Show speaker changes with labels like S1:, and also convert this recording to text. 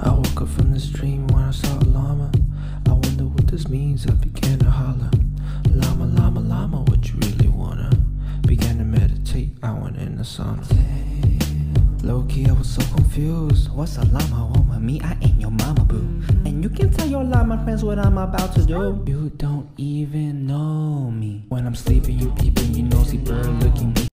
S1: I woke up from this dream when I saw a llama. I wonder what this means. I began to holler. Llama, llama, llama, what you really wanna? Began to meditate. I went in the sauna. Low key, I was so confused. What's a llama want with me? I ain't your mama boo. Mm-hmm. And you can tell your llama friends what I'm about to do. You don't even know me. When I'm sleeping, you peeping, you nosy.